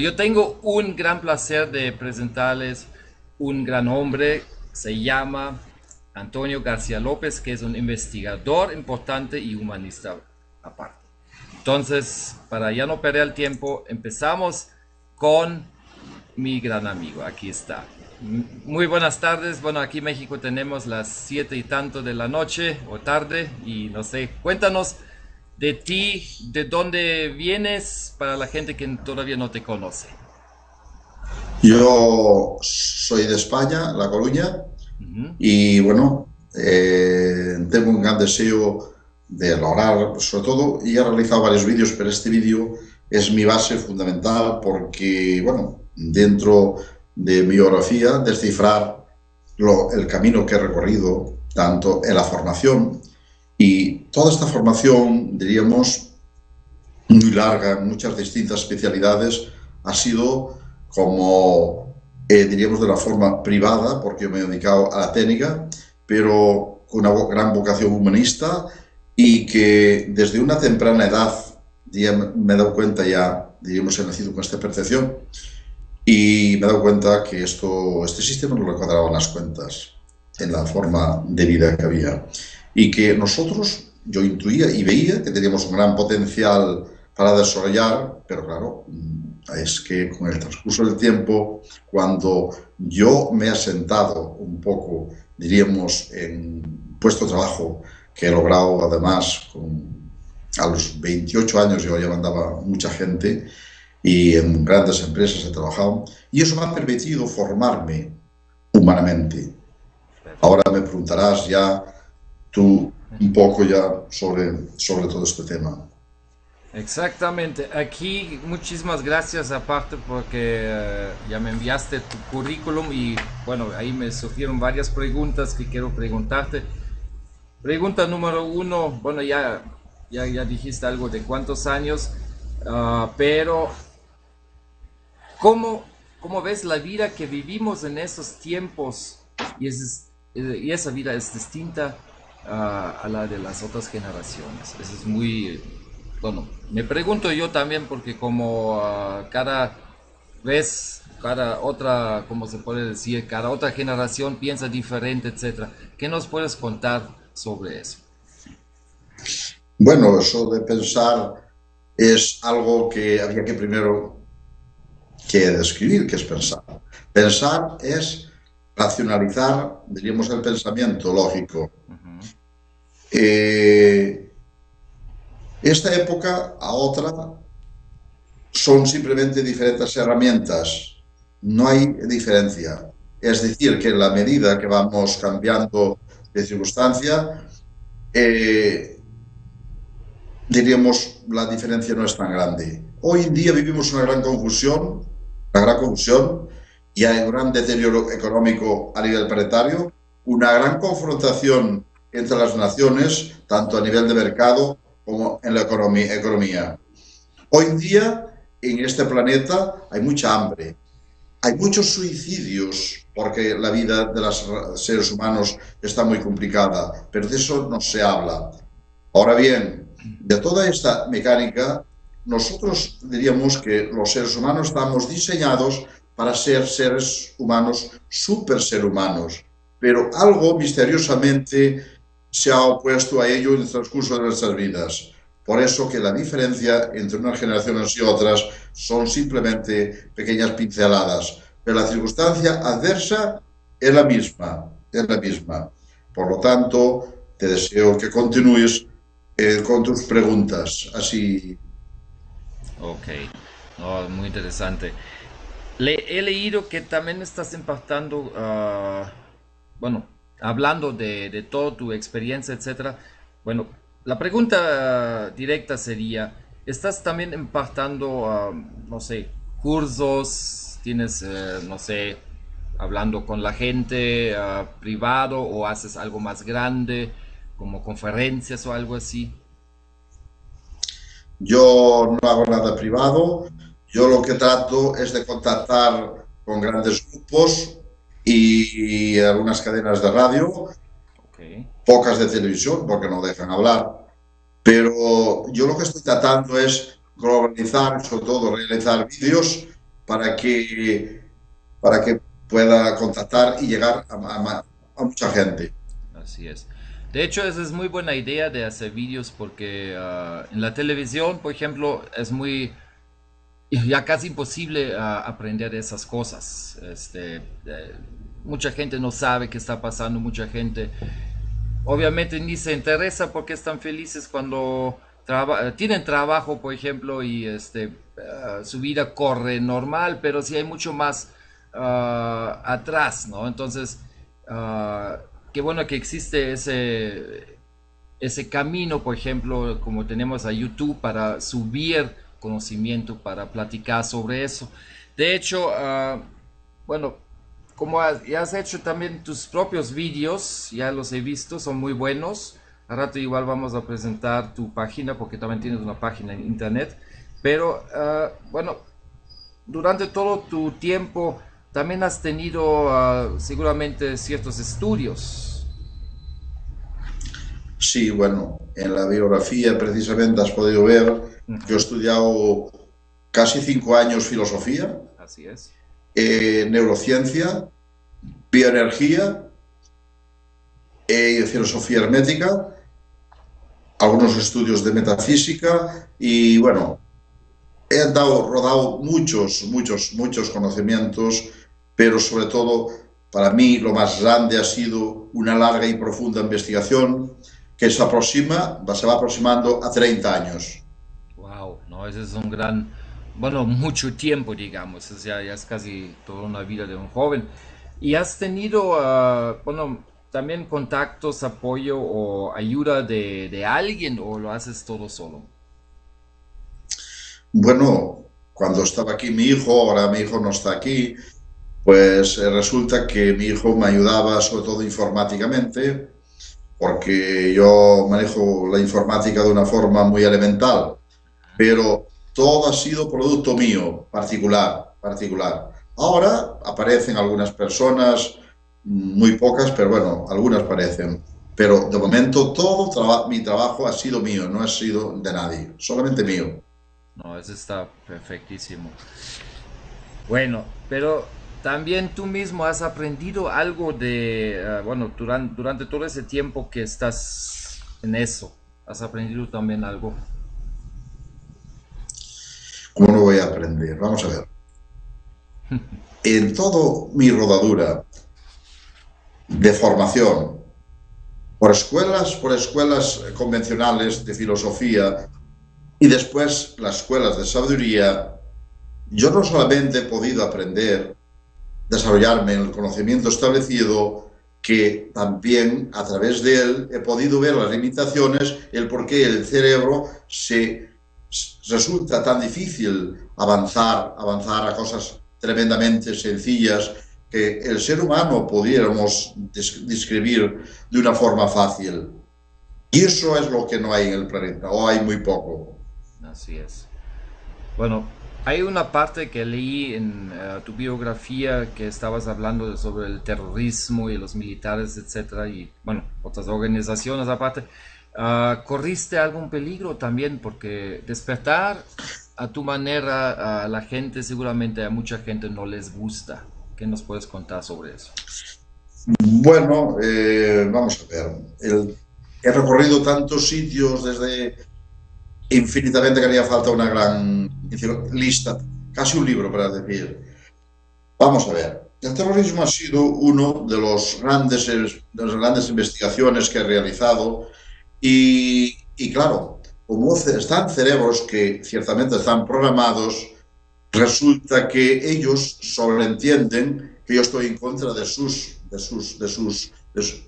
Yo tengo un gran placer de presentarles un gran hombre, se llama Antonio García López, que es un investigador importante y humanista aparte. Entonces, para ya no perder el tiempo, empezamos con mi gran amigo. Aquí está. Muy buenas tardes. Bueno, aquí en México tenemos las siete y tanto de la noche o tarde y no sé, cuéntanos de ti, de dónde vienes para la gente que todavía no te conoce. Yo soy de España, La Coruña, y bueno, eh, tengo un gran deseo de lograr, sobre todo, y he realizado varios vídeos, pero este vídeo es mi base fundamental porque, bueno, dentro de mi biografía, descifrar el camino que he recorrido, tanto en la formación y toda esta formación, diríamos, muy larga, muchas distintas especialidades, ha sido como, eh, diríamos, de la forma privada, porque yo me he dedicado a la técnica, pero con una gran vocación humanista y que desde una temprana edad me he dado cuenta ya, diríamos, he nacido con esta percepción y me he dado cuenta que esto, este sistema no lo las cuentas en la forma de vida que había y que nosotros, yo intuía y veía que teníamos un gran potencial para desarrollar, pero claro, es que con el transcurso del tiempo, cuando yo me he sentado un poco, diríamos, en puesto de trabajo que he logrado además con, a los 28 años yo ya mandaba mucha gente y en grandes empresas he trabajado y eso me ha permitido formarme humanamente. Ahora me preguntarás ya tú un poco ya sobre, sobre todo este tema. Exactamente. Aquí muchísimas gracias aparte porque eh, ya me enviaste tu currículum y bueno, ahí me surgieron varias preguntas que quiero preguntarte. Pregunta número uno, bueno, ya, ya, ya dijiste algo de cuántos años, ah, pero ¿cómo, ¿cómo ves la vida que vivimos en esos tiempos y, y esa vida es distinta a, la de las otras generaciones. Eso es muy, bueno, me pregunto yo también porque como ah, cada vez, cada otra, como se puede decir, cada otra generación piensa diferente, etcétera. ¿Qué nos puedes contar sobre eso? Bueno, eso de pensar es algo que había que primero que describir, que es pensar. Pensar es racionalizar, diríamos, el pensamiento lógico. Eh, esta época a otra son simplemente diferentes herramientas, no hay diferencia. Es decir, que en la medida que vamos cambiando de circunstancia, eh, diríamos la diferencia no es tan grande. Hoy en día vivimos una gran confusión, una gran confusión, y hay un gran deterioro económico a nivel planetario, una gran confrontación entre las naciones, tanto a nivel de mercado como en la economía. Hoy en día, en este planeta, hay mucha hambre, hay muchos suicidios, porque la vida de los seres humanos está muy complicada, pero de eso no se habla. Ahora bien, de toda esta mecánica, nosotros diríamos que los seres humanos estamos diseñados para ser seres humanos, super ser humanos, pero algo misteriosamente se ha opuesto a ello en el transcurso de nuestras vidas. Por eso que la diferencia entre unas generaciones y otras son simplemente pequeñas pinceladas, pero la circunstancia adversa es la misma, es la misma. Por lo tanto, te deseo que continúes eh, con tus preguntas, así. Ok, muy interesante. He leído que también estás impactando, uh, bueno, hablando de, de toda tu experiencia, etcétera, bueno, la pregunta directa sería, ¿estás también impartiendo, no sé, cursos? ¿Tienes, eh, no sé, hablando con la gente uh, privado o haces algo más grande, como conferencias o algo así? Yo no hago nada privado. Yo lo que trato es de contactar con grandes grupos y algunas cadenas de radio, pocas de televisión porque no dejan hablar. Pero yo lo que estoy tratando es globalizar, sobre todo realizar vídeos para que, para que pueda contactar y llegar a, mucha gente. Así es. De hecho, esa es muy buena idea de hacer vídeos porque ah, en la televisión, por ejemplo, es muy ya casi imposible uh, aprender esas cosas. Este, eh, mucha gente no sabe qué está pasando, mucha gente obviamente ni se interesa porque están felices cuando tienen trabajo, por ejemplo, y este, eh, su vida corre normal, pero sí hay mucho más ah, atrás, ¿no? Entonces, qué bueno que existe ese, ese camino, por ejemplo, como tenemos a YouTube para subir conocimiento, para platicar sobre eso. De hecho, uh, bueno, como ya has hecho también tus propios vídeos, ya los he visto, son muy buenos. Al rato igual vamos a presentar tu página porque también tienes una página en internet. Pero ah, bueno, durante todo tu tiempo también has tenido ah, seguramente ciertos estudios. Sí, bueno, en la biografía precisamente has podido ver, yo he estudiado casi cinco años filosofía. Así es eh, neurociencia, bioenergía eh, filosofía hermética, algunos estudios de metafísica y bueno, he dado, rodado muchos, muchos, muchos conocimientos, pero sobre todo para mí lo más grande ha sido una larga y profunda investigación que se aproxima, se va aproximando a 30 años. Wow, no, ese es un gran bueno, mucho tiempo, digamos, ya, ya es casi toda una vida de un joven. ¿Y has tenido, ah, bueno, también contactos, apoyo o ayuda de, de, alguien o lo haces todo solo? Bueno, cuando estaba aquí mi hijo, ahora mi hijo no está aquí, pues eh, resulta que mi hijo me ayudaba sobre todo informáticamente, porque yo manejo la informática de una forma muy elemental, pero todo ha sido producto mío, particular, particular. Ahora aparecen algunas personas, muy pocas, pero bueno, algunas aparecen. Pero de momento todo mi trabajo ha sido mío, no ha sido de nadie, solamente mío. No, eso está perfectísimo. Bueno, pero también tú mismo has aprendido algo de, eh, bueno, durante, durante todo ese tiempo que estás en eso, has aprendido también algo. ¿Cómo no voy a aprender? Vamos a ver. En toda mi rodadura de formación, por escuelas, por escuelas convencionales de filosofía y después las escuelas de sabiduría, yo no solamente he podido aprender, desarrollarme en el conocimiento establecido, que también a través de él he podido ver las limitaciones, el por qué el cerebro se resulta tan difícil avanzar, avanzar a cosas tremendamente sencillas que el ser humano pudiéramos describir de una forma fácil. Y eso es lo que no hay en el planeta, o hay muy poco. Así es. Bueno, hay una parte que leí en eh, tu biografía que estabas hablando sobre el terrorismo y los militares, etcétera, y bueno, otras organizaciones aparte. Ah, ¿Corriste algún peligro también? Porque despertar a tu manera a la gente, seguramente a mucha gente no les gusta. ¿Qué nos puedes contar sobre eso? Bueno, eh, vamos a ver. he recorrido tantos sitios desde infinitamente que haría falta una gran lista, casi un libro para decir. Vamos a ver. El terrorismo ha sido uno de los grandes de las grandes investigaciones que he realizado y, claro, como están cerebros que ciertamente están programados, resulta que ellos sobreentienden que yo estoy en contra de sus, de sus, de sus,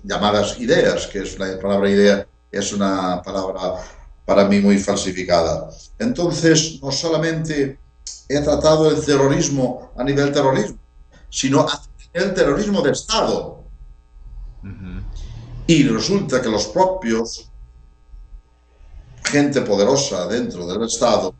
llamadas ideas, que es la palabra idea, es una palabra para mí muy falsificada. Entonces, no solamente he tratado el terrorismo a nivel terrorismo, sino el terrorismo de Estado. Y resulta que los propios gente poderosa dentro del Estado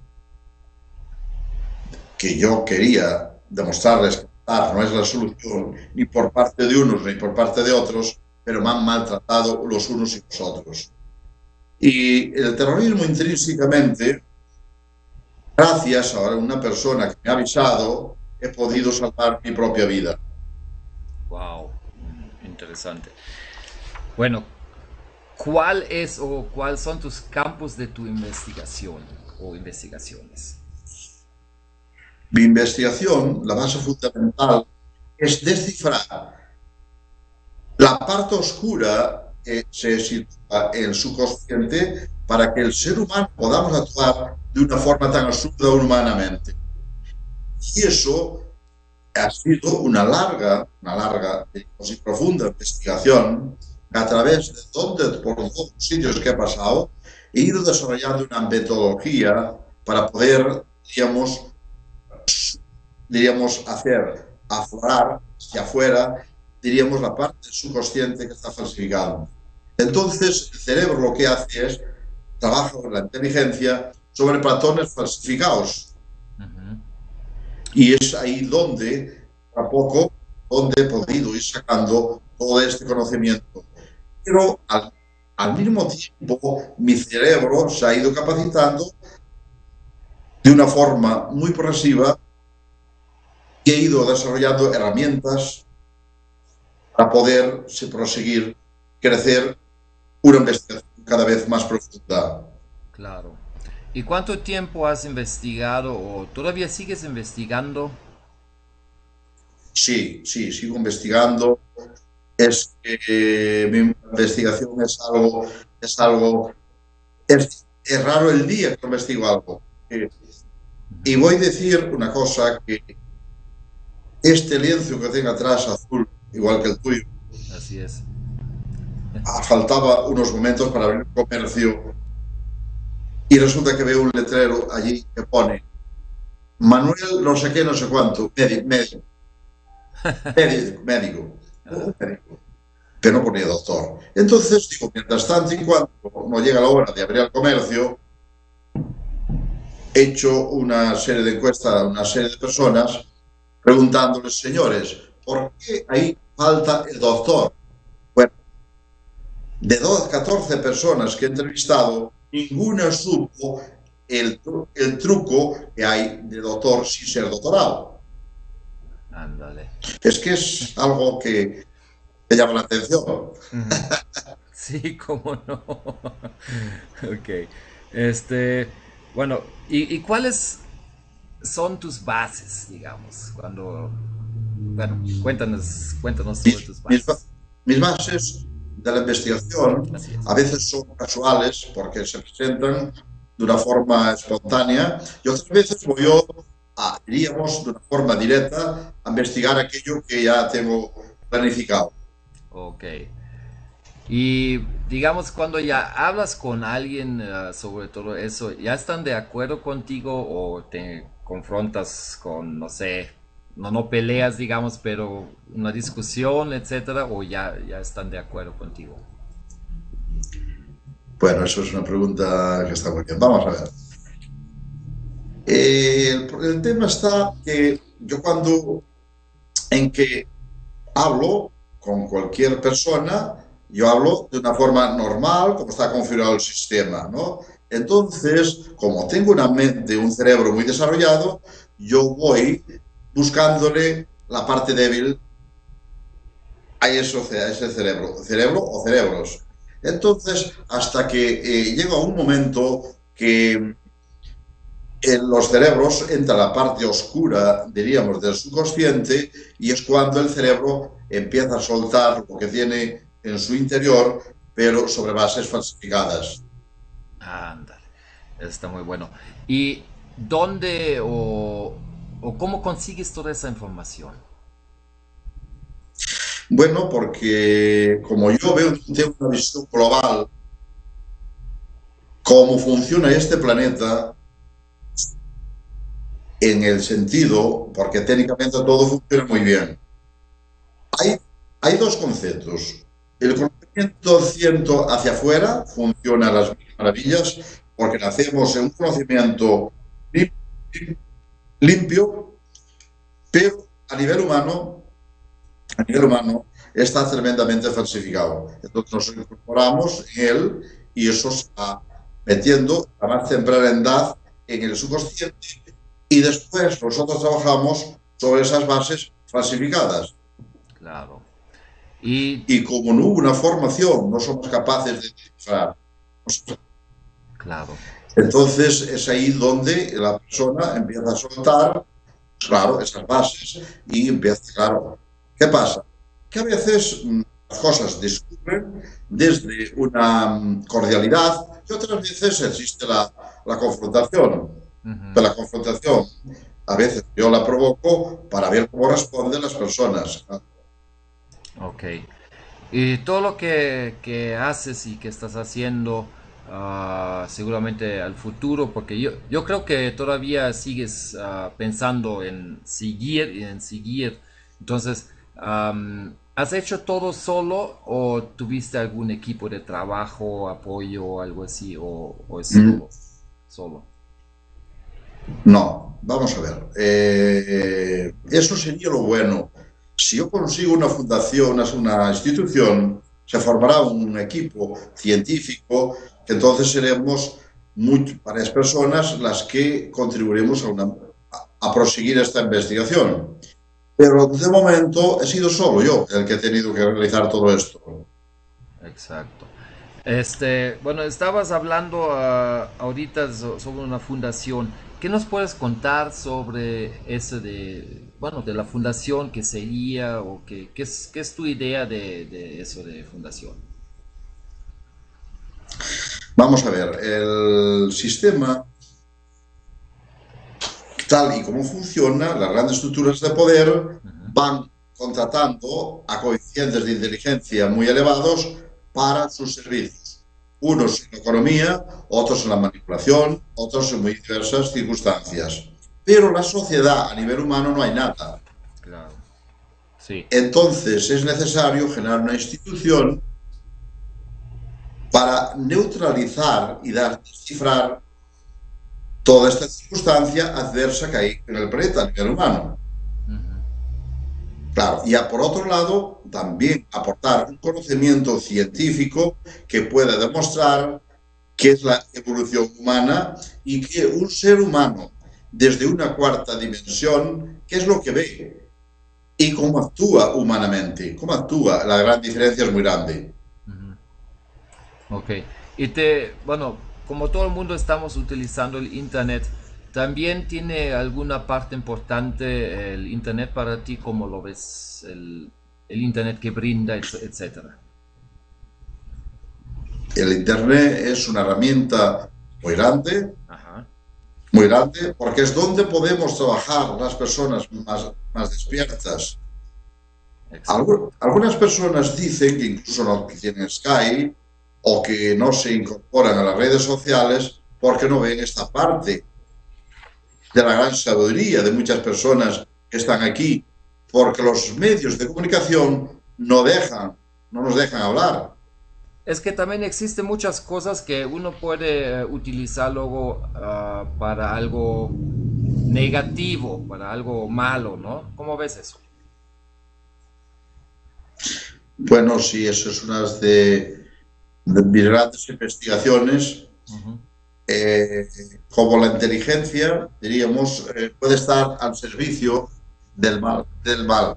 que yo quería demostrarles que no es la solución ni por parte de unos ni por parte de otros, pero me han maltratado los unos y los otros. Y el terrorismo intrínsecamente, gracias a una persona que me ha avisado, he podido salvar mi propia vida. Wow, interesante. Bueno, ¿cuál es o cuáles son tus campos de tu investigación o investigaciones? Mi investigación, la base fundamental, es descifrar la parte oscura que se sitúa el subconsciente para que el ser humano podamos actuar de una forma tan absurda humanamente. Y eso ha sido una larga, una larga y profunda investigación a través de donde, por los sitios que he pasado, he ido desarrollando una metodología para poder, digamos, diríamos hacer aflorar hacia afuera, diríamos, la parte subconsciente que está falsificada. Entonces, el cerebro lo que hace es, trabaja con la inteligencia sobre patrones falsificados. Y es ahí donde, a poco, donde he podido ir sacando todo este conocimiento. Pero al, al mismo tiempo, mi cerebro se ha ido capacitando de una forma muy progresiva y he ido desarrollando herramientas para poder proseguir, crecer una investigación cada vez más profunda. Claro. ¿Y cuánto tiempo has investigado o todavía sigues investigando? Sí, sí, sigo investigando. Es que mi investigación es algo, es algo, es, raro el día que investigo algo. Y voy a decir una cosa que este lienzo que tengo atrás azul, igual que el tuyo. Así es. Ah, faltaba unos momentos para abrir un comercio y resulta que veo un letrero allí que pone Manuel no sé qué, no sé cuánto, médico, médico, médico, médico, médico, que no ponía doctor. Entonces digo, mientras tanto y cuando no llega la hora de abrir el comercio, he hecho una serie de encuestas a una serie de personas preguntándoles, señores, ¿por qué ahí falta el doctor? Bueno, de 12, 14 personas que he entrevistado, ninguna supo el, el truco que hay de doctor sin ser doctorado. Ándale. Es que es algo que te llama la atención. Sí, cómo no. ok. Este, bueno, ¿y, y cuáles son tus bases, digamos? Cuando, bueno, cuéntanos, cuéntanos sobre tus bases. Mis, bases de la investigación a veces son casuales porque se presentan de una forma espontánea y otras veces voy yo, a, diríamos, de una forma directa a investigar aquello que ya tengo planificado. Ok. Y digamos, cuando ya hablas con alguien eh, sobre todo eso, ¿ya están de acuerdo contigo o te confrontas con, no sé, no, no peleas, digamos, pero una discusión, etcétera, o ya, ya están de acuerdo contigo? Bueno, eso es una pregunta que está muy bien. Vamos a ver. Eh, el, tema está que yo cuando en que hablo con cualquier persona, yo hablo de una forma normal, como está configurado el sistema, ¿no? Entonces, como tengo una mente, un cerebro muy desarrollado, yo voy buscándole la parte débil a, ese cerebro, cerebro o cerebros. Entonces, hasta que eh, llega un momento que en los cerebros entra la parte oscura, diríamos, del subconsciente y es cuando el cerebro empieza a soltar lo que tiene en su interior, pero sobre bases falsificadas. Está muy bueno. ¿Y dónde o, cómo consigues toda esa información? Bueno, porque como yo veo, tengo una visión global, cómo funciona este planeta, en el sentido, porque técnicamente todo funciona muy bien. Hay, hay dos conceptos. El conocimiento hacia afuera funciona a las maravillas porque nacemos en un conocimiento pero a nivel humano, a nivel humano está tremendamente falsificado. Entonces nos incorporamos en él y eso está metiendo a más temprana edad en el subconsciente y después nosotros trabajamos sobre esas bases falsificadas. Claro. Y, y como no hubo una formación, no somos capaces de descifrar. Claro. Entonces es ahí donde la persona empieza a soltar, claro, esas bases y empieza, claro. ¿Qué pasa? Que a veces mm, las cosas discurren desde una mm, cordialidad y otras veces existe la, la confrontación. Uh La confrontación a veces yo la provoco para ver cómo responden las personas. Ok. Y todo lo que, que haces y que estás haciendo uh, seguramente al futuro, porque yo, yo creo que todavía sigues uh, pensando en seguir y en seguir. Entonces, um, ¿has hecho todo solo o tuviste algún equipo de trabajo, apoyo, algo así, o, o es solo? Mm. solo? No, vamos a ver. Eh, eso sería lo bueno. Si yo consigo una fundación, una institución, se formará un equipo científico entonces seremos muy, varias personas las que contribuiremos a, una, a, proseguir esta investigación. Pero de momento he sido solo yo el que he tenido que realizar todo esto. Exacto. Este, bueno, estabas hablando uh, ahorita sobre una fundación. ¿Qué nos puedes contar sobre eso de, bueno, de la fundación que sería o qué, qué, es, qué es tu idea de, de, eso de fundación? Vamos a ver, el sistema tal y como funciona, las grandes estructuras de poder van contratando a coeficientes de inteligencia muy elevados para sus servicios unos en la economía, otros en la manipulación, otros en muy diversas circunstancias. Pero la sociedad a nivel humano no hay nada. Claro. Sí. Entonces es necesario generar una institución para neutralizar y dar descifrar toda esta circunstancia adversa que hay en el planeta a nivel humano. Claro, y a, por otro lado, también aportar un conocimiento científico que pueda demostrar qué es la evolución humana y que un ser humano, desde una cuarta dimensión, qué es lo que ve y cómo actúa humanamente, cómo actúa. La gran diferencia es muy grande. Ok, y te, bueno, como todo el mundo estamos utilizando el Internet, también tiene alguna parte importante el Internet para ti, como lo ves, el, el Internet que brinda, etcétera. El Internet es una herramienta muy grande, Ajá. muy grande, porque es donde podemos trabajar las personas más, más despiertas. algunas personas dicen que incluso no tienen Skype o que no se incorporan a las redes sociales porque no ven esta parte de la gran sabiduría de muchas personas que están aquí, porque los medios de comunicación no dejan, no nos dejan hablar. Es que también existen muchas cosas que uno puede eh, utilizar luego uh, para algo negativo, para algo malo, ¿no? ¿Cómo ves eso? Bueno, sí, eso es una de, de mis grandes investigaciones. Uh -huh eh, como la inteligencia, diríamos, eh, puede estar al servicio del mal, del mal,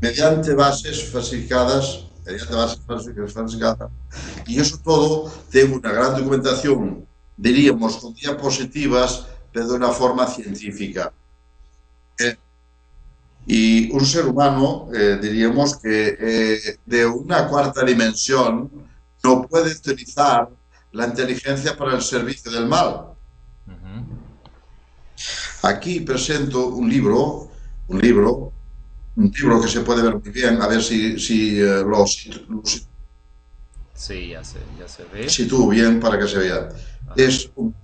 mediante bases falsificadas, mediante bases falsificadas, y eso todo tiene una gran documentación, diríamos, con diapositivas, pero de una forma científica. Eh, y un ser humano, eh, diríamos que eh, de una cuarta dimensión no puede utilizar la inteligencia para el servicio del mal. Uh -huh. Aquí presento un libro, un libro, un libro que se puede ver muy bien, a ver si, si uh, Sí, ya se, ya se ve. Sitúo bien para que se vea. Ajá. Es un,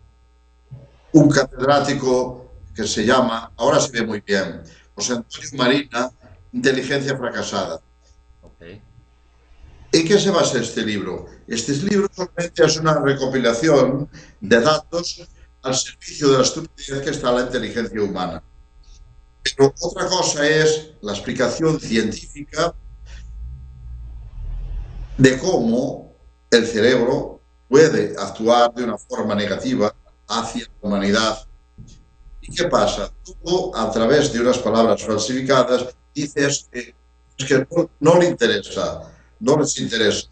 un, catedrático que se llama, ahora se ve muy bien, José Antonio Marina, Inteligencia Fracasada. Okay. ¿En qué se basa este libro? Este libro solamente es una recopilación de datos al servicio de la estupidez que está la inteligencia humana. Pero otra cosa es la explicación científica de cómo el cerebro puede actuar de una forma negativa hacia la humanidad ¿Y qué pasa? Todo a través de unas palabras falsificadas dices que, que no, le interesa, no les interesa.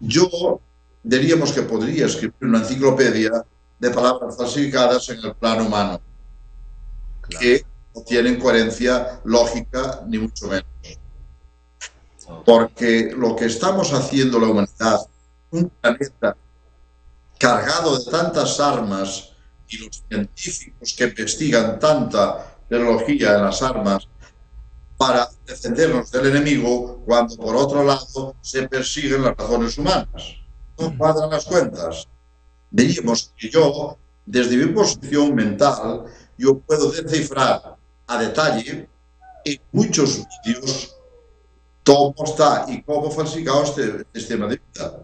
Yo diríamos que podría escribir una enciclopedia de palabras falsificadas en el plano humano, que no tienen coherencia lógica ni mucho menos. Porque lo que estamos haciendo la humanidad, un planeta cargado de tantas armas y los científicos que investigan tanta tecnología en las armas para defendernos del enemigo cuando por otro lado se persiguen las razones humanas. No cuadran las cuentas. Diríamos que yo, desde mi posición mental, yo puedo descifrar a detalle en muchos vídeos cómo está y cómo falsificado este sistema de vida.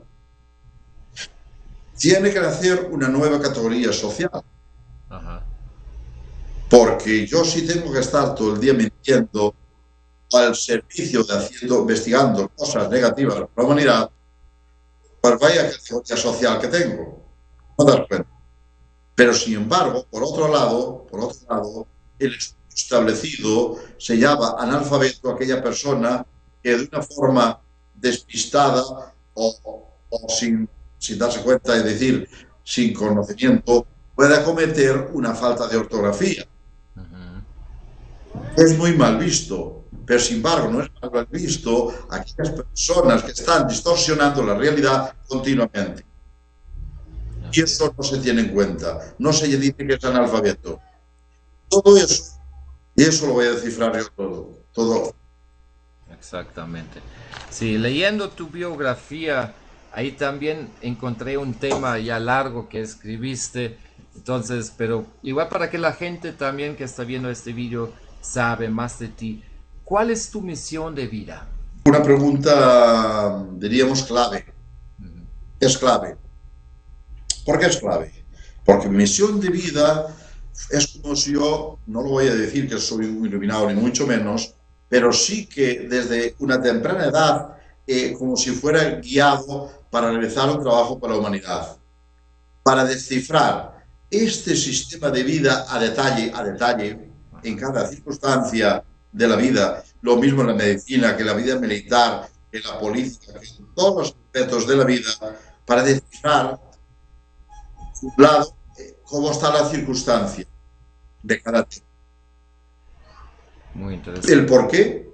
Tiene que nacer una nueva categoría social. Porque yo sí tengo que estar todo el día mintiendo al servicio de haciendo, investigando cosas negativas para la humanidad, pues vaya categoría social que tengo. No das cuenta. Pero sin embargo, por otro lado, por otro lado, el establecido se llama analfabeto aquella persona que de una forma despistada o, sin, sin, darse cuenta, es decir, sin conocimiento, pueda cometer una falta de ortografía. Es muy mal visto, pero sin embargo no es mal visto aquellas personas que están distorsionando la realidad continuamente. Y eso no se tiene en cuenta, no se dice que es analfabeto. Todo eso, y eso lo voy a descifrar yo todo, todo Exactamente. Sí, leyendo tu biografía, ahí también encontré un tema ya largo que escribiste. Entonces, pero igual para que la gente también que está viendo este vídeo sabe más de ti, ¿cuál es tu misión de vida? Una pregunta, diríamos, clave. Es clave. ¿Por qué es clave? Porque mi misión de vida es como si yo, no lo voy a decir que soy un iluminado ni mucho menos, pero sí que desde una temprana edad, eh, como si fuera guiado para realizar un trabajo para la humanidad, para descifrar este sistema de vida a detalle, a detalle, en cada circunstancia de la vida, lo mismo en la medicina, que en la vida militar, que en la política, que en todos los aspectos de la vida, para descifrar, un lado, eh, cómo está la circunstancia de cada tema el por qué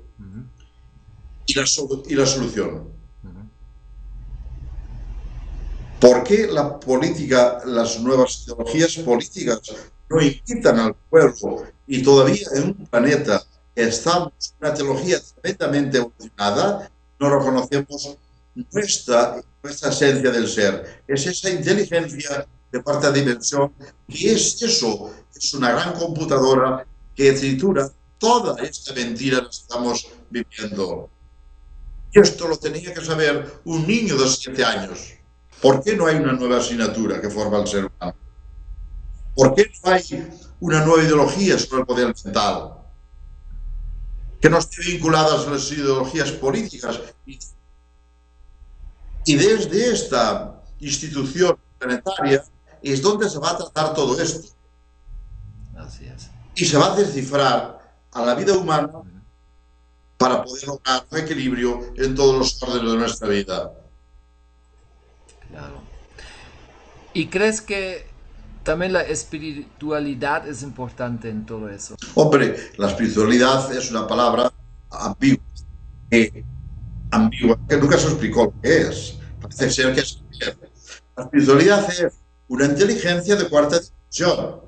y, la y, la solución. ¿Por qué la política, las nuevas ideologías políticas no invitan al pueblo y todavía en un planeta estamos en una teología tremendamente evolucionada, no reconocemos nuestra, nuestra esencia del ser? Es esa inteligencia de cuarta dimensión que es eso, es una gran computadora que tritura toda esta mentira la estamos viviendo. Y esto lo tenía que saber un niño de siete años. ¿Por qué no hay una nueva asignatura que forma el ser humano? ¿Por qué no hay una nueva ideología sobre el poder mental? Que no esté vinculada a las ideologías políticas. Y desde esta institución planetaria es donde se va a tratar todo esto. Y se va a descifrar a la vida humana para poder lograr un equilibrio en todos los órdenes de nuestra vida. Claro. ¿Y crees que también la espiritualidad es importante en todo eso? Hombre, la espiritualidad es una palabra ambigua, que, ambigua, que nunca se explicó lo que es. Parece ser que es. La espiritualidad es una inteligencia de cuarta dimensión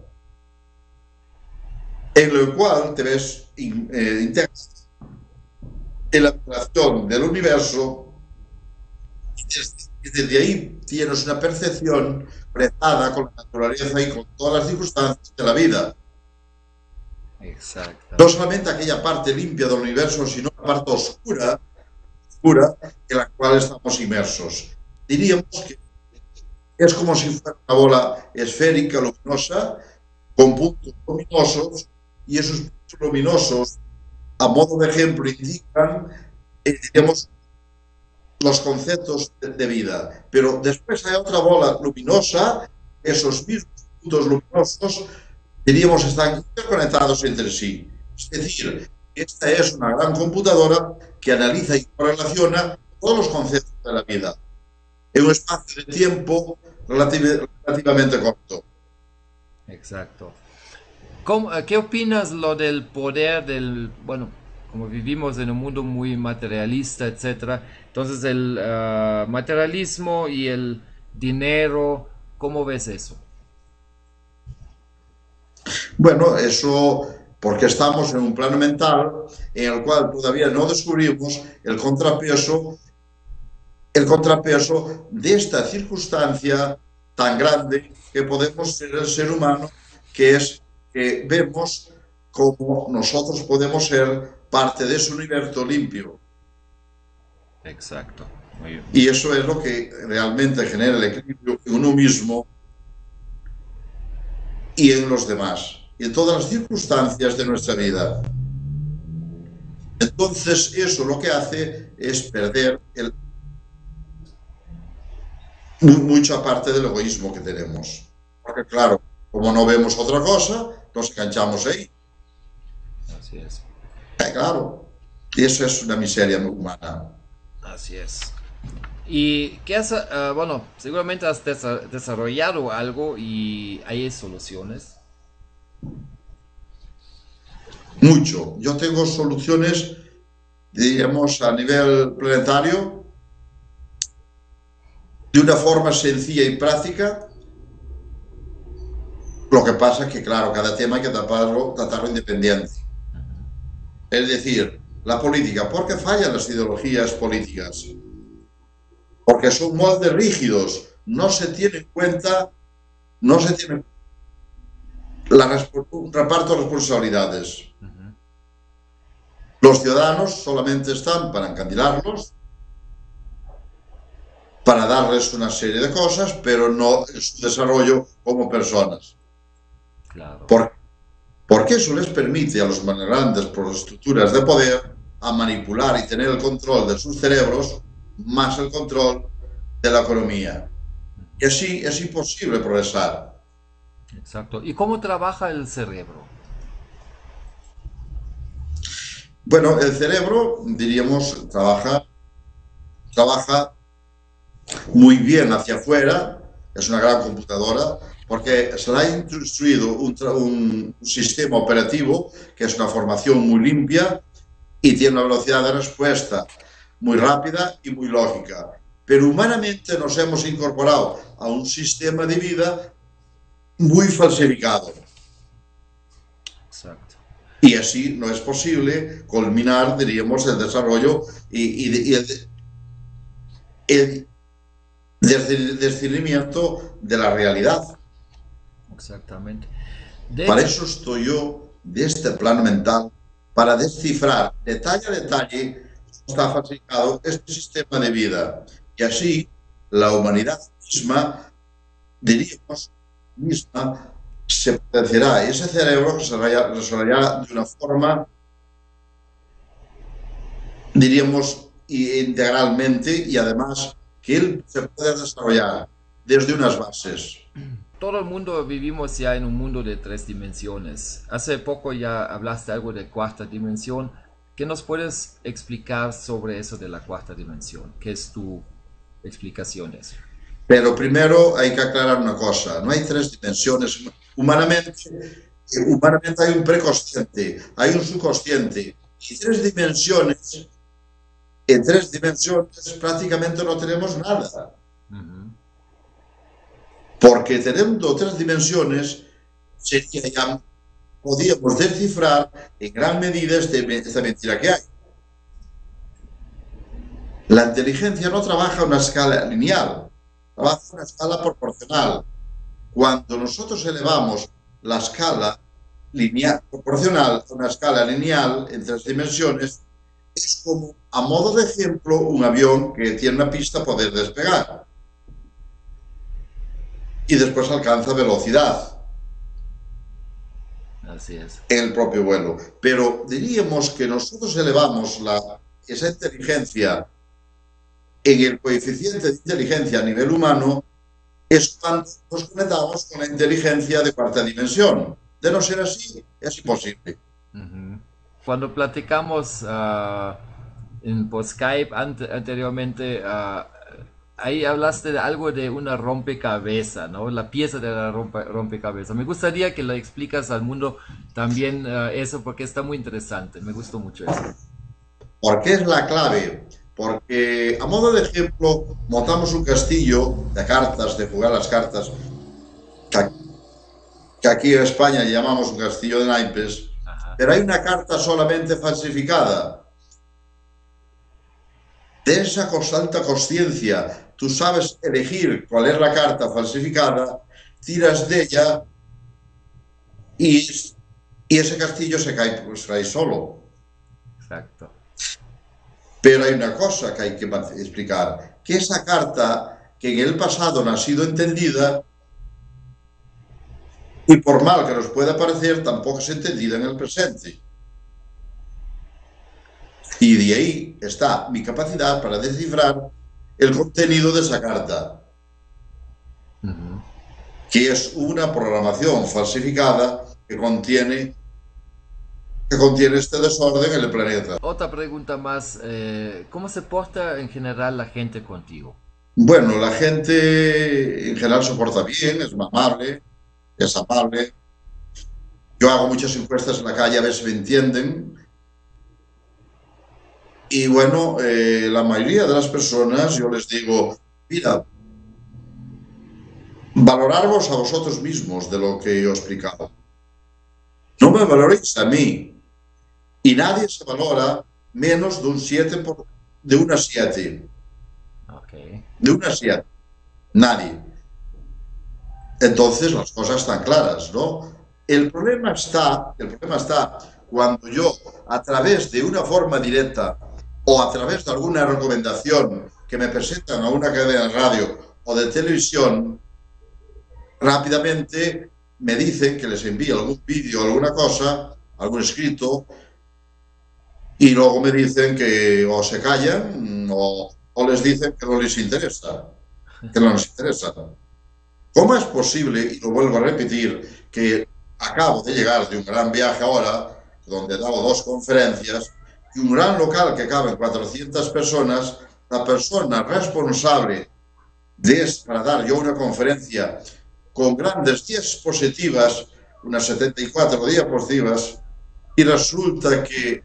en lo cual te ves eh, en la creación del universo desde, ahí tienes una percepción conectada con la naturaleza y con todas las circunstancias de la vida. Exacto. No solamente aquella parte limpia del universo, sino la parte oscura, oscura en la cual estamos inmersos. Diríamos que es como si fuera una bola esférica, luminosa, con puntos luminosos y esos puntos luminosos, a modo de ejemplo, indican, eh, los conceptos de, vida. Pero después hay otra bola luminosa, esos mismos puntos luminosos diríamos, están interconectados entre sí. Es decir, esta es una gran computadora que analiza y correlaciona todos los conceptos de la vida en un espacio de tiempo relativamente corto. Exacto. ¿Qué opinas lo del poder del, bueno, como vivimos en un mundo muy materialista, etcétera? Entonces el ah, materialismo y el dinero, ¿cómo ves eso? Bueno, eso porque estamos en un plano mental en el cual todavía no descubrimos el contrapeso, el contrapeso de esta circunstancia tan grande que podemos ser el ser humano, que es que vemos cómo nosotros podemos ser parte de ese universo limpio. Exacto. Y eso es lo que realmente genera el equilibrio en uno mismo y en los demás, y en todas las circunstancias de nuestra vida. Entonces eso lo que hace es perder el, mucha parte del egoísmo que tenemos. Porque claro, como no vemos otra cosa, nos enganchamos ahí. Así es. Eh, claro. Y eso es una miseria humana. Así es. Y qué has, uh, bueno, seguramente has desarrollado algo y hay soluciones. Mucho. Yo tengo soluciones, diríamos, a nivel planetario, de una forma sencilla y práctica. Lo que pasa es que, claro, cada tema hay que tratarlo, tratarlo independiente. Es decir, la política, ¿por qué fallan las ideologías políticas? Porque son moldes rígidos, no se tiene en cuenta, no se tiene la, un reparto de responsabilidades. Los ciudadanos solamente están para encandilarlos para darles una serie de cosas, pero no su desarrollo como personas. Claro. porque eso les permite a los grandes por estructuras de poder a manipular y tener el control de sus cerebros más el control de la economía. Y así es imposible progresar. Exacto. ¿Y cómo trabaja el cerebro? Bueno, el cerebro, diríamos, trabaja, trabaja muy bien hacia afuera, es una gran computadora, porque se le ha instruido un, sistema operativo que es una formación muy limpia y tiene una velocidad de respuesta muy rápida y muy lógica. Pero humanamente nos hemos incorporado a un sistema de vida muy falsificado. Exacto. Y así no es posible culminar, diríamos, el desarrollo y, el, desde el discernimiento de la realidad. Exactamente. Para eso estoy yo de este plano mental, para descifrar detalle a detalle está falsificado este sistema de vida. Y así la humanidad misma, diríamos, misma, se potenciará. Y ese cerebro se desarrollará de una forma, diríamos, integralmente y además que él se puede desarrollar desde unas bases. Todo el mundo vivimos ya en un mundo de tres dimensiones. Hace poco ya hablaste algo de cuarta dimensión. ¿Qué nos puedes explicar sobre eso de la cuarta dimensión? ¿Qué es tu explicación de eso? Pero primero hay que aclarar una cosa. No hay tres dimensiones. Humanamente, humanamente hay un preconsciente, hay un subconsciente. Y tres dimensiones en tres dimensiones prácticamente no tenemos nada. Porque teniendo tres dimensiones, sería ya, podíamos descifrar en gran medida este, esta mentira que hay. La inteligencia no trabaja a una escala lineal, trabaja a una escala proporcional. Cuando nosotros elevamos la escala lineal, proporcional a una escala lineal en tres dimensiones, es como, a modo de ejemplo, un avión que tiene una pista poder despegar y después alcanza velocidad. Así es. El propio vuelo. Pero diríamos que nosotros elevamos la, esa inteligencia en el coeficiente de inteligencia a nivel humano, es cuando nos conectamos con la inteligencia de cuarta dimensión, De no ser así, es imposible. Cuando platicamos ah, en, por Skype anteriormente, ah, ahí hablaste de algo de una rompecabezas, ¿no? La pieza de la rompe, rompecabezas. Me gustaría que lo explicas al mundo también ah, eso porque está muy interesante. Me gustó mucho eso. ¿Por qué es la clave? Porque, a modo de ejemplo, montamos un castillo de cartas, de jugar las cartas, que aquí en España llamamos un castillo de naipes, pero hay una carta solamente falsificada. De esa constante conciencia, tú sabes elegir cuál es la carta falsificada, tiras de ella y, y ese castillo se cae, pues, cae solo. Exacto. Pero hay una cosa que hay que explicar, que esa carta que en el pasado no ha sido entendida, y por mal que nos pueda parecer, tampoco es entendida en el presente. Y de ahí está mi capacidad para descifrar el contenido de esa carta, que es una programación falsificada que contiene que contiene este desorden en el planeta. Otra pregunta más, eh, ¿cómo se porta en general la gente contigo? Bueno, la gente en general se porta bien, es amable, es amable. Yo hago muchas encuestas en la calle a ver si me entienden. Y bueno, eh, la mayoría de las personas yo les digo, mira, valorarvos a vosotros mismos de lo que yo he explicado. No me valoréis a mí, y nadie se valora menos de un 7 por, de una 7. De una 7. Nadie. Entonces las cosas están claras, ¿no? El problema está, el problema está cuando yo, a través de una forma directa o a través de alguna recomendación que me presentan a una cadena de radio o de televisión, rápidamente me dicen que les envíe algún vídeo, alguna cosa, algún escrito, y luego me dicen que o se callan o, les dicen que no les interesa, que no les interesa. ¿Cómo es posible, y lo vuelvo a repetir, que acabo de llegar de un gran viaje ahora, donde he dado dos conferencias, y un gran local que cabe 400 personas, la persona responsable de para dar yo una conferencia con grandes diapositivas, unas 74 diapositivas, y resulta que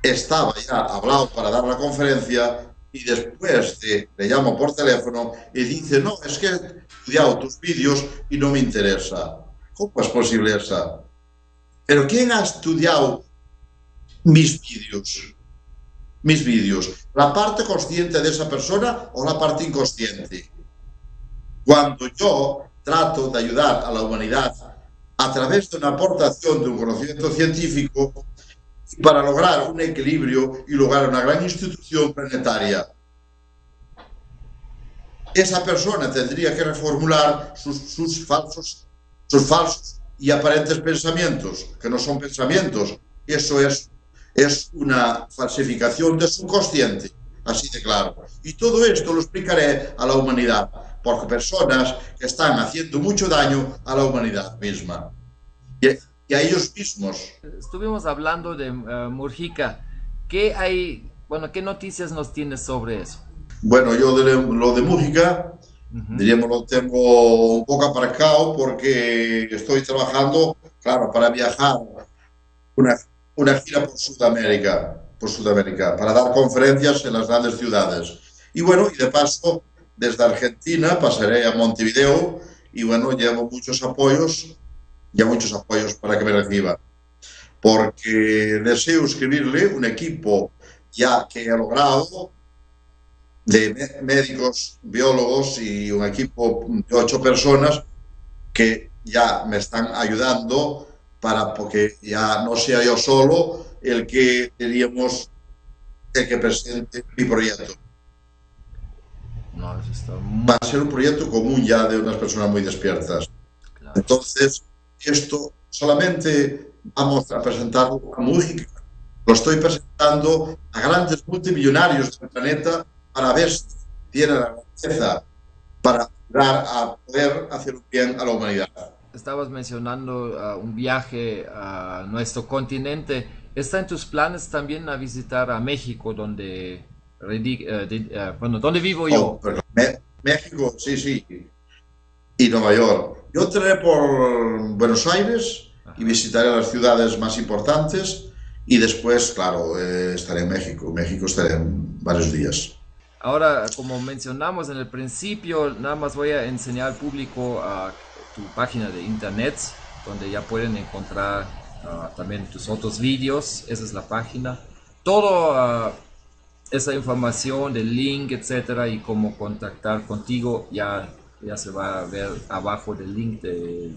estaba ya hablado para dar la conferencia y después de, le llamo por teléfono y dice, no, es que he estudiado tus vídeos y no me interesa. ¿Cómo es posible eso? Pero ¿quién ha estudiado mis vídeos? Mis vídeos. ¿La parte consciente de esa persona o la parte inconsciente? Cuando yo trato de ayudar a la humanidad a través de una aportación de un conocimiento científico, para lograr un equilibrio y lograr una gran institución planetaria. Esa persona tendría que reformular sus, falsos, sus falsos y aparentes pensamientos, que no son pensamientos. Eso es, es una falsificación de su consciente, así de claro. Y todo esto lo explicaré a la humanidad, porque personas que están haciendo mucho daño a la humanidad misma a ellos mismos. Estuvimos hablando de uh, Murjica. ¿Qué hay, bueno, qué noticias nos tienes sobre eso? Bueno, yo de, lo de Mújica, diríamos, lo tengo un poco aparcado porque estoy trabajando, claro, para viajar una, una gira por Sudamérica, por Sudamérica, para dar conferencias en las grandes ciudades. Y bueno, y de paso, desde Argentina pasaré a Montevideo y bueno, llevo muchos apoyos ya muchos apoyos para que me reciba, porque deseo escribirle un equipo ya que he logrado de médicos, biólogos y un equipo de ocho personas que ya me están ayudando para porque ya no sea yo solo el que teníamos el que presente mi proyecto. Va a ser un proyecto común ya de unas personas muy despiertas. Entonces, esto solamente vamos a presentar a música, lo estoy presentando a grandes multimillonarios del planeta para ver si tienen la riqueza para ayudar a poder hacer un bien a la humanidad. estabas mencionando ah, un viaje a nuestro continente. ¿Está en tus planes también a visitar a México, donde, eh, eh, bueno, donde vivo yo? Oh, México, sí, sí. Y Nueva York. Yo entraré por Buenos Aires y visitaré las ciudades más importantes y después, claro, eh, estaré en México. México estaré en varios días. Ahora, como mencionamos en el principio, nada más voy a enseñar al público a tu página de internet, donde ya pueden encontrar ah, también tus otros vídeos. Esa es la página. Toda ah, esa información del link, etcétera, y cómo contactar contigo, ya, ya se va a ver abajo del link del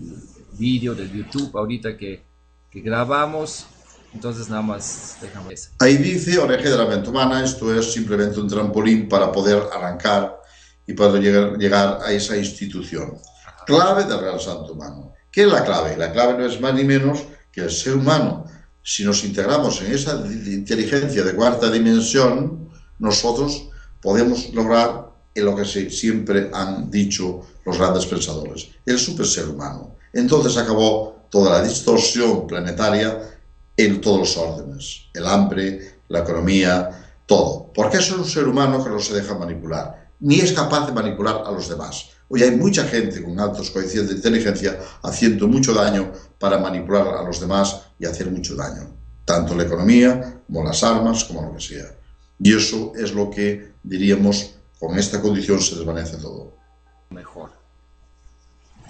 vídeo del YouTube ahorita que, que grabamos. Entonces nada más dejamos eso. Ahí dice Oreje de la mente humana, esto es simplemente un trampolín para poder arrancar y poder llegar, llegar a esa institución. Clave del Real Santo Humano. ¿Qué es la clave? La clave no es más ni menos que el ser humano. Si nos integramos en esa inteligencia de cuarta dimensión, nosotros podemos lograr lo que siempre han dicho los grandes pensadores, el super ser humano. Entonces acabó toda la distorsión planetaria en todos los órdenes, el hambre, la economía, todo. Porque es un ser humano que no se deja manipular, ni es capaz de manipular a los demás. Hoy hay mucha gente con altos coeficientes de inteligencia haciendo mucho daño para manipular a los demás y hacer mucho daño, tanto la economía como las armas, como lo que sea. Y eso es lo que diríamos, con esta condición se desvanece todo. Mejor.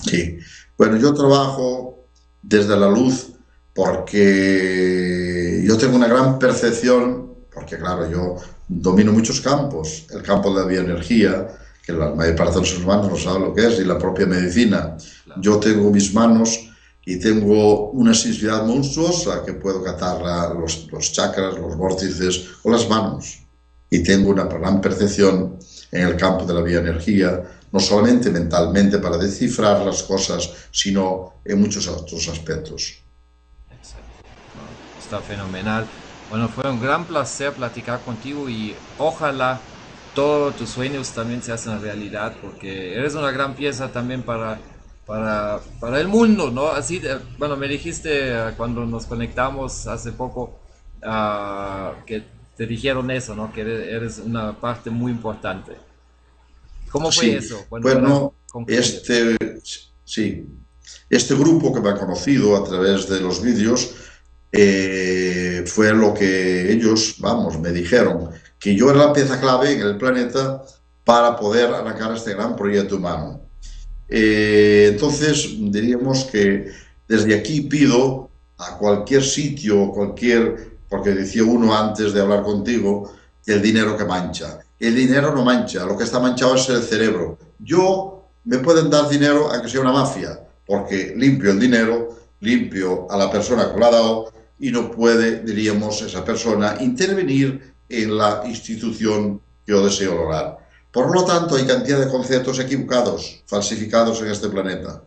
Sí. Bueno, yo trabajo desde la luz porque yo tengo una gran percepción, porque claro, yo domino muchos campos, el campo de la bioenergía, que la mayor parte de los humanos no saben lo que es, y la propia medicina. Yo tengo mis manos y tengo una sensibilidad monstruosa que puedo catar los, los chakras, los vórtices con las manos. Y tengo una gran percepción en el campo de la bioenergía, no solamente mentalmente para descifrar las cosas, sino en muchos otros aspectos está fenomenal. Bueno, fue un gran placer platicar contigo y ojalá todos tus sueños también se hacen realidad porque eres una gran pieza también para, para, para el mundo, ¿no? Así, bueno, me dijiste eh, cuando nos conectamos hace poco uh, que te dijeron eso, ¿no? Que eres una parte muy importante. ¿Cómo fue eso? Bueno, este, sí, este grupo que me ha conocido a través de los vídeos eh, fue lo que ellos, vamos, me dijeron, que yo era la pieza clave en el planeta para poder arrancar este gran proyecto humano. Eh, entonces, diríamos que desde aquí pido a cualquier sitio, cualquier, porque decía uno antes de hablar contigo, el dinero que mancha. El dinero no mancha, lo que está manchado es el cerebro. Yo me pueden dar dinero aunque sea una mafia, porque limpio el dinero, limpio a la persona que lo ha dado y no puede, diríamos, esa persona intervenir en la institución que yo deseo lograr. Por lo tanto, hay cantidad de conceptos equivocados, falsificados en este planeta.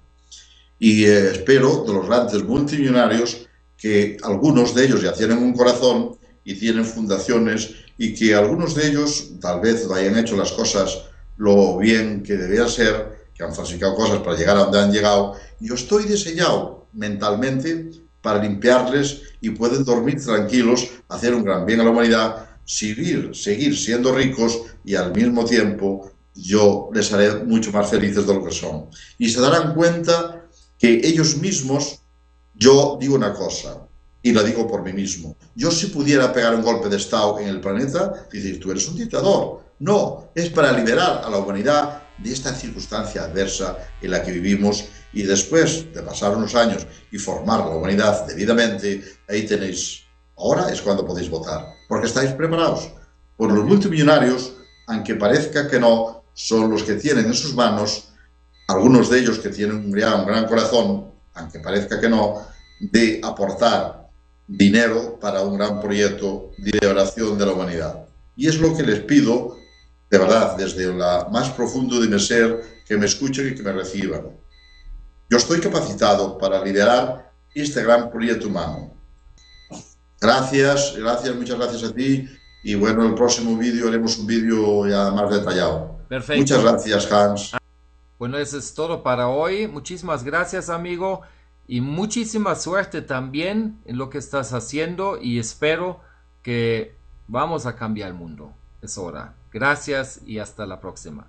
Y eh, espero de los grandes multimillonarios que algunos de ellos ya tienen un corazón y tienen fundaciones y que algunos de ellos tal vez hayan hecho las cosas lo bien que debían ser, que han falsificado cosas para llegar a donde han llegado. Yo estoy diseñado mentalmente para limpiarles y pueden dormir tranquilos, hacer un gran bien a la humanidad, seguir, seguir siendo ricos y al mismo tiempo yo les haré mucho más felices de lo que son. Y se darán cuenta que ellos mismos, yo digo una cosa, y la digo por mí mismo, yo si pudiera pegar un golpe de Estado en el planeta, decir, tú eres un dictador. No, es para liberar a la humanidad de esta circunstancia adversa en la que vivimos y después de pasar unos años y formar la humanidad debidamente, ahí tenéis, ahora es cuando podéis votar, porque estáis preparados. Por los multimillonarios, aunque parezca que no, son los que tienen en sus manos, algunos de ellos que tienen un gran, un gran corazón, aunque parezca que no, de aportar dinero para un gran proyecto de liberación de la humanidad. Y es lo que les pido, de verdad, desde la más profundo de mi ser, que me escuchen y que me reciban. Yo estoy capacitado para liderar este gran proyecto humano. Gracias, gracias, muchas gracias a ti. Y bueno, el próximo vídeo haremos un vídeo ya más detallado. Perfecto. Muchas gracias, Hans. Bueno, eso es todo para hoy. Muchísimas gracias, amigo. Y muchísima suerte también en lo que estás haciendo y espero que vamos a cambiar el mundo. Es hora. Gracias y hasta la próxima.